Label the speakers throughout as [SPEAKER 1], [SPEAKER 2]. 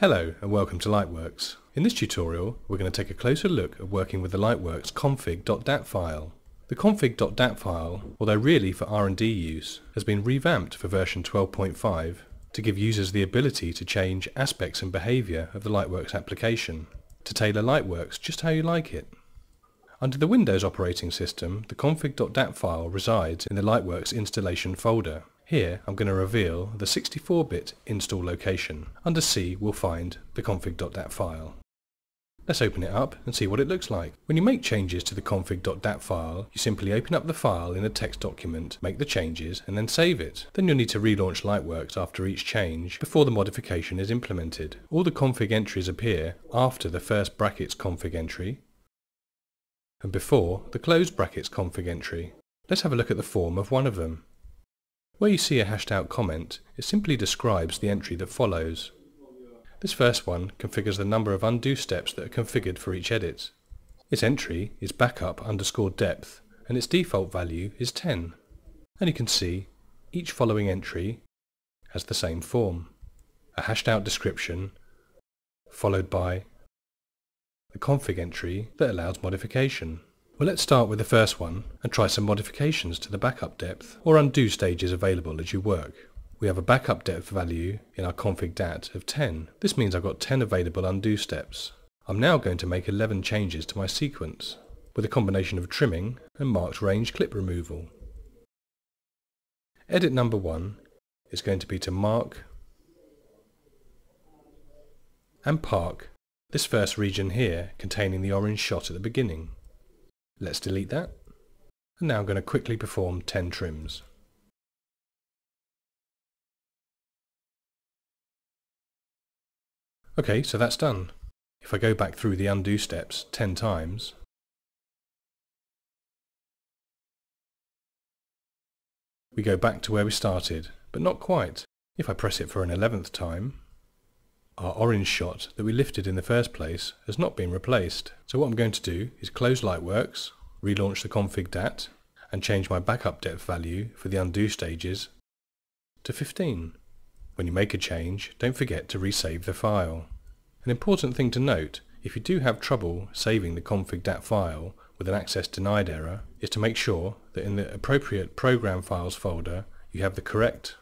[SPEAKER 1] Hello and welcome to Lightworks. In this tutorial we're going to take a closer look at working with the Lightworks config.dat file. The config.dat file, although really for R&D use, has been revamped for version 12.5 to give users the ability to change aspects and behaviour of the Lightworks application, to tailor Lightworks just how you like it. Under the Windows operating system, the config.dat file resides in the Lightworks installation folder. Here I'm going to reveal the 64-bit install location. Under C we'll find the config.dat file. Let's open it up and see what it looks like. When you make changes to the config.dat file, you simply open up the file in a text document, make the changes, and then save it. Then you'll need to relaunch Lightworks after each change before the modification is implemented. All the config entries appear after the first brackets config entry and before the closed brackets config entry. Let's have a look at the form of one of them. Where you see a hashed out comment, it simply describes the entry that follows. This first one configures the number of undo steps that are configured for each edit. Its entry is backup underscore depth and its default value is 10. And you can see each following entry has the same form. A hashed out description followed by the config entry that allows modification. Well let's start with the first one and try some modifications to the backup depth or undo stages available as you work. We have a backup depth value in our config dat of 10. This means I've got 10 available undo steps. I'm now going to make 11 changes to my sequence with a combination of trimming and marked range clip removal. Edit number 1 is going to be to mark and park this first region here containing the orange shot at the beginning. Let's delete that. And now I'm going to quickly perform 10 trims. Okay, so that's done. If I go back through the undo steps 10 times, we go back to where we started, but not quite. If I press it for an 11th time, our orange shot that we lifted in the first place has not been replaced. So what I'm going to do is close Lightworks, relaunch the config dat, and change my backup depth value for the undo stages to 15. When you make a change, don't forget to resave the file. An important thing to note, if you do have trouble saving the config.dat file with an access denied error, is to make sure that in the appropriate program files folder you have the correct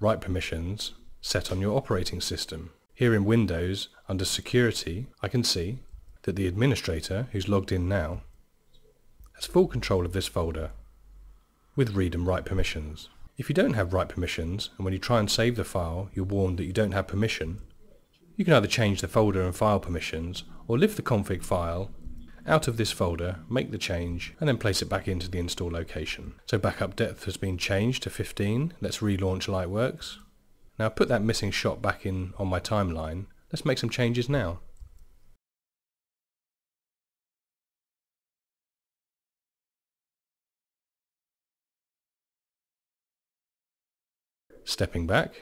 [SPEAKER 1] write permissions set on your operating system. Here in Windows, under Security, I can see that the administrator, who's logged in now, has full control of this folder with read and write permissions. If you don't have write permissions, and when you try and save the file, you're warned that you don't have permission, you can either change the folder and file permissions, or lift the config file out of this folder, make the change, and then place it back into the install location. So backup depth has been changed to 15. Let's relaunch Lightworks. Now put that missing shot back in on my timeline. Let's make some changes now. Stepping back.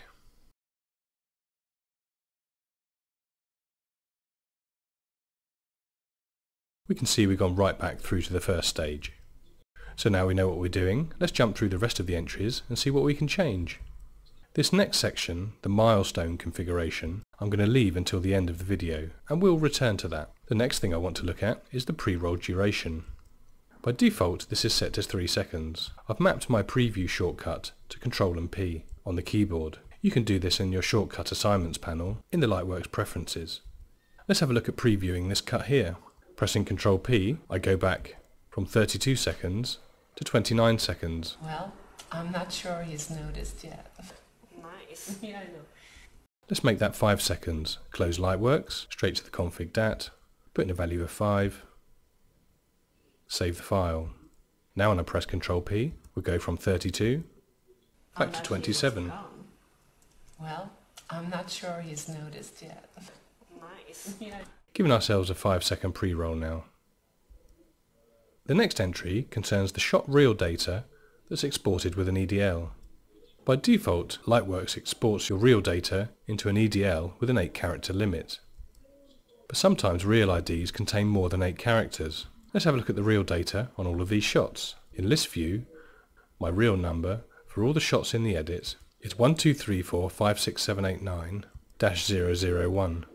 [SPEAKER 1] We can see we've gone right back through to the first stage. So now we know what we're doing, let's jump through the rest of the entries and see what we can change. This next section, the milestone configuration, I'm going to leave until the end of the video, and we'll return to that. The next thing I want to look at is the pre-roll duration. By default, this is set to 3 seconds. I've mapped my preview shortcut to Control and P on the keyboard. You can do this in your shortcut assignments panel in the Lightworks preferences. Let's have a look at previewing this cut here. Pressing Control P, I go back from 32 seconds to 29 seconds.
[SPEAKER 2] Well, I'm not sure he's noticed yet.
[SPEAKER 3] Nice.
[SPEAKER 2] yeah, I know.
[SPEAKER 1] Let's make that 5 seconds. Close Lightworks, straight to the config dat, put in a value of 5, save the file. Now when I press Control P, we'll go from 32 back to 27.
[SPEAKER 2] Well, I'm not sure he's noticed yet.
[SPEAKER 3] Nice.
[SPEAKER 2] yeah.
[SPEAKER 1] Giving ourselves a 5 second pre-roll now. The next entry concerns the shot reel data that's exported with an EDL. By default, Lightworks exports your reel data into an EDL with an 8 character limit. But sometimes reel IDs contain more than 8 characters. Let's have a look at the reel data on all of these shots. In list view, my reel number for all the shots in the edit is 1234567889 001.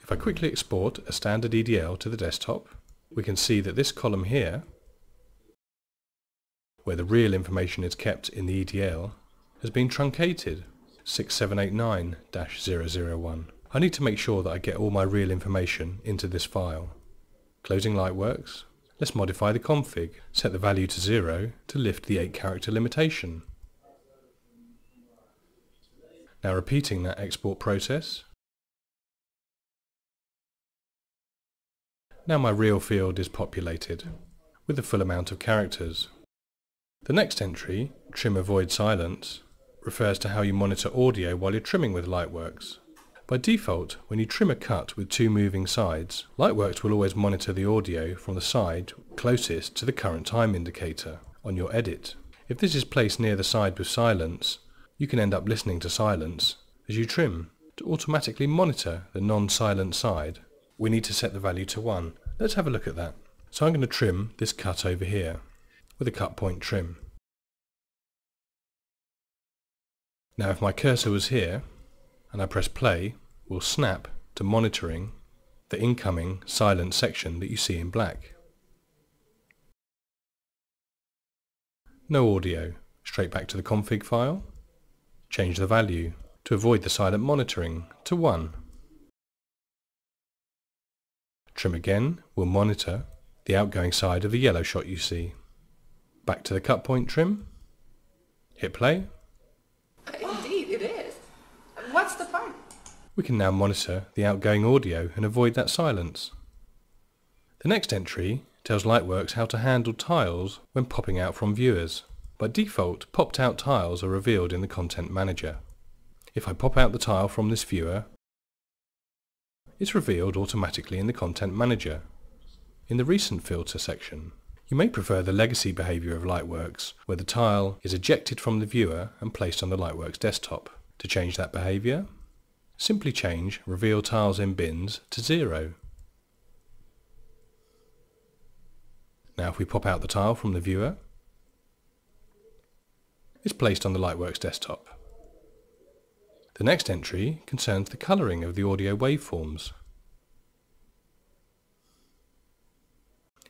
[SPEAKER 1] If I quickly export a standard EDL to the desktop, we can see that this column here, where the reel information is kept in the EDL, has been truncated 6789-001. I need to make sure that I get all my reel information into this file. Closing Lightworks, let's modify the config, set the value to 0 to lift the 8 character limitation. Now repeating that export process. Now my reel field is populated with the full amount of characters. The next entry, trim avoid silence, refers to how you monitor audio while you're trimming with Lightworks. By default, when you trim a cut with two moving sides, Lightworks will always monitor the audio from the side closest to the current time indicator on your edit. If this is placed near the side with silence, you can end up listening to silence as you trim. To automatically monitor the non-silent side, we need to set the value to 1. Let's have a look at that. So I'm going to trim this cut over here with a cut point trim. Now if my cursor was here and I press play, we'll snap to monitoring the incoming silent section that you see in black. No audio. Straight back to the config file. Change the value to avoid the silent monitoring to 1. Trim again will monitor the outgoing side of the yellow shot you see. Back to the cut point trim. Hit play.
[SPEAKER 2] Indeed, it is. What's the fun?
[SPEAKER 1] We can now monitor the outgoing audio and avoid that silence. The next entry tells Lightworks how to handle tiles when popping out from viewers. By default, popped out tiles are revealed in the Content Manager. If I pop out the tile from this viewer, it's revealed automatically in the Content Manager. In the Recent Filter section, you may prefer the legacy behavior of Lightworks, where the tile is ejected from the viewer and placed on the Lightworks desktop. To change that behavior, simply change Reveal Tiles in Bins to zero. Now if we pop out the tile from the viewer, is placed on the Lightworks desktop. The next entry concerns the colouring of the audio waveforms.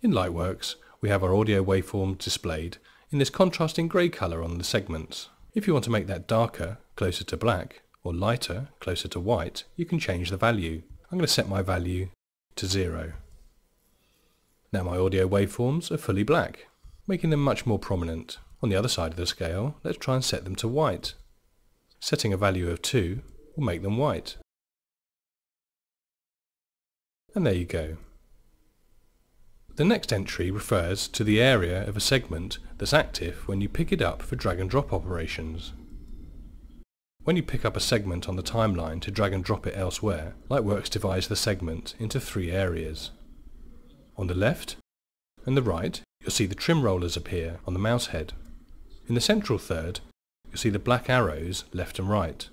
[SPEAKER 1] In Lightworks, we have our audio waveform displayed in this contrasting grey colour on the segments. If you want to make that darker, closer to black, or lighter, closer to white, you can change the value. I'm going to set my value to zero. Now my audio waveforms are fully black, making them much more prominent. On the other side of the scale, let's try and set them to white. Setting a value of 2 will make them white. And there you go. The next entry refers to the area of a segment that's active when you pick it up for drag and drop operations. When you pick up a segment on the timeline to drag and drop it elsewhere, Lightworks divides the segment into three areas. On the left and the right, you'll see the trim rollers appear on the mouse head. In the central third, you'll see the black arrows left and right.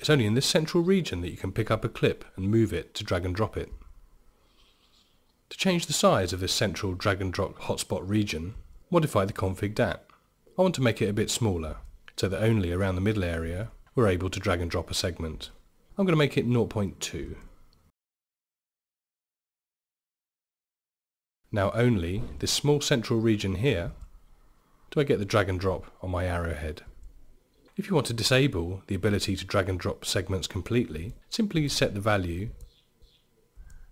[SPEAKER 1] It's only in this central region that you can pick up a clip and move it to drag and drop it. To change the size of this central drag and drop hotspot region, modify the config DAT. I want to make it a bit smaller, so that only around the middle area we're able to drag and drop a segment. I'm going to make it 0.2. Now only this small central region here do I get the drag and drop on my arrowhead. If you want to disable the ability to drag and drop segments completely, simply set the value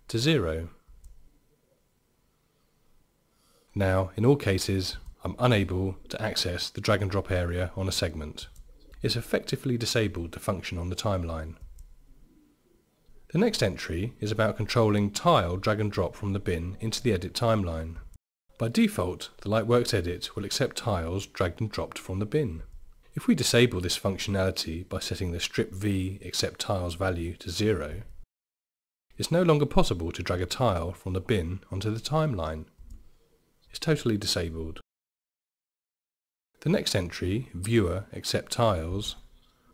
[SPEAKER 1] to zero. Now, in all cases, I'm unable to access the drag and drop area on a segment. It's effectively disabled to function on the timeline. The next entry is about controlling tile drag and drop from the bin into the edit timeline. By default, the Lightworks edit will accept tiles dragged and dropped from the bin. If we disable this functionality by setting the strip v accept tiles value to zero, it's no longer possible to drag a tile from the bin onto the timeline. It's totally disabled. The next entry, viewer accept tiles,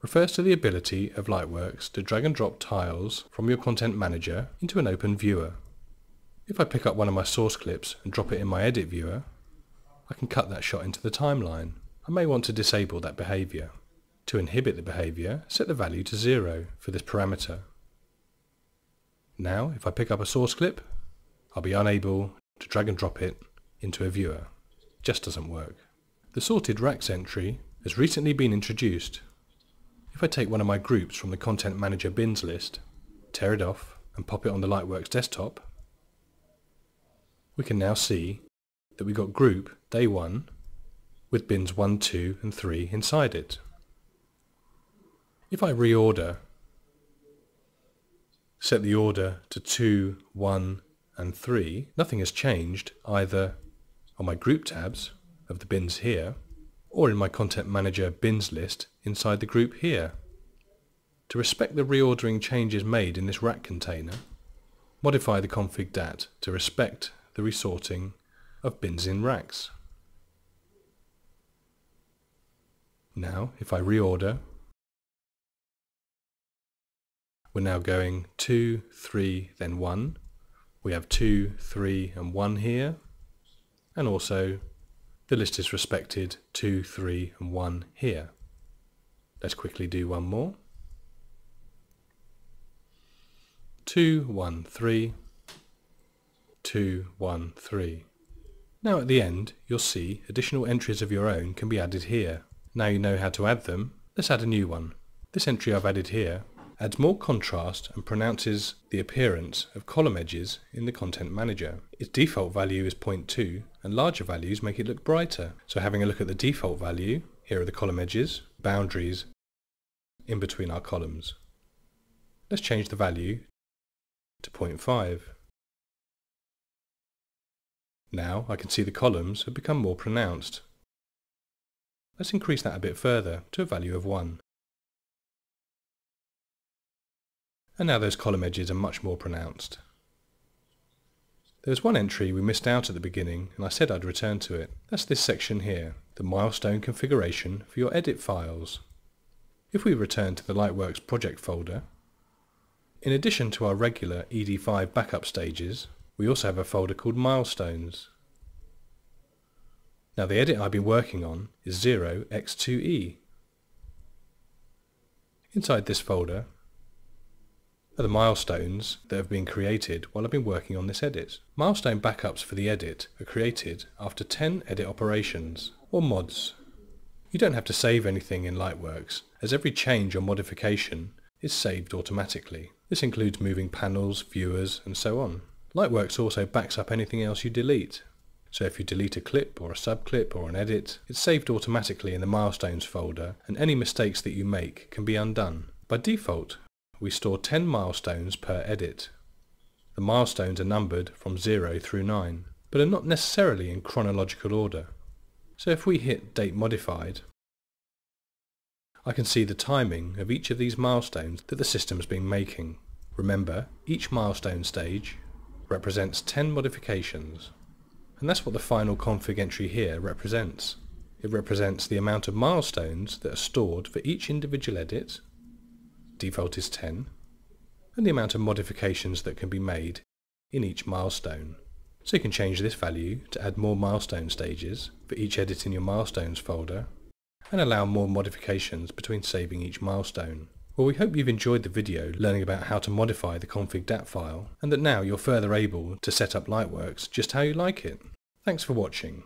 [SPEAKER 1] refers to the ability of Lightworks to drag and drop tiles from your content manager into an open viewer. If I pick up one of my source clips and drop it in my edit viewer, I can cut that shot into the timeline. I may want to disable that behavior. To inhibit the behavior, set the value to 0 for this parameter. Now, if I pick up a source clip, I'll be unable to drag and drop it into a viewer. Just doesn't work. The sorted racks entry has recently been introduced. If I take one of my groups from the Content Manager bins list, tear it off and pop it on the Lightworks desktop, we can now see that we got group day 1 with bins 1, 2 and 3 inside it. If I reorder, set the order to 2, 1 and 3, nothing has changed either on my group tabs of the bins here or in my Content Manager bins list inside the group here. To respect the reordering changes made in this rack container, modify the config dat to respect the resorting of bins in racks. Now, if I reorder, we're now going 2, 3, then 1. We have 2, 3 and 1 here. And also the list is respected 2, 3 and 1 here. Let's quickly do one more. 2, 1, 3, 2, 1, 3. Now at the end, you'll see additional entries of your own can be added here. Now you know how to add them, let's add a new one. This entry I've added here adds more contrast and pronounces the appearance of column edges in the Content Manager. Its default value is 0.2 and larger values make it look brighter. So having a look at the default value, here are the column edges, boundaries in between our columns. Let's change the value to 0.5. Now I can see the columns have become more pronounced. Let's increase that a bit further to a value of 1. And now those column edges are much more pronounced. There was one entry we missed out at the beginning and I said I'd return to it. That's this section here, the milestone configuration for your edit files. If we return to the Lightworks project folder, in addition to our regular ED5 backup stages, we also have a folder called milestones. Now the edit I've been working on is 0x2e. Inside this folder are the milestones that have been created while I've been working on this edit. Milestone backups for the edit are created after 10 edit operations, or mods. You don't have to save anything in Lightworks, as every change or modification is saved automatically. This includes moving panels, viewers, and so on. Lightworks also backs up anything else you delete. So if you delete a clip or a subclip or an edit, it's saved automatically in the milestones folder and any mistakes that you make can be undone. By default, we store 10 milestones per edit. The milestones are numbered from 0 through 9, but are not necessarily in chronological order. So if we hit Date Modified, I can see the timing of each of these milestones that the system's been making. Remember, each milestone stage represents 10 modifications. And that's what the final config entry here represents. It represents the amount of milestones that are stored for each individual edit, default is 10, and the amount of modifications that can be made in each milestone. So you can change this value to add more milestone stages for each edit in your milestones folder and allow more modifications between saving each milestone. Well, we hope you've enjoyed the video learning about how to modify the config.dat file and that now you're further able to set up Lightworks just how you like it. Thanks for watching.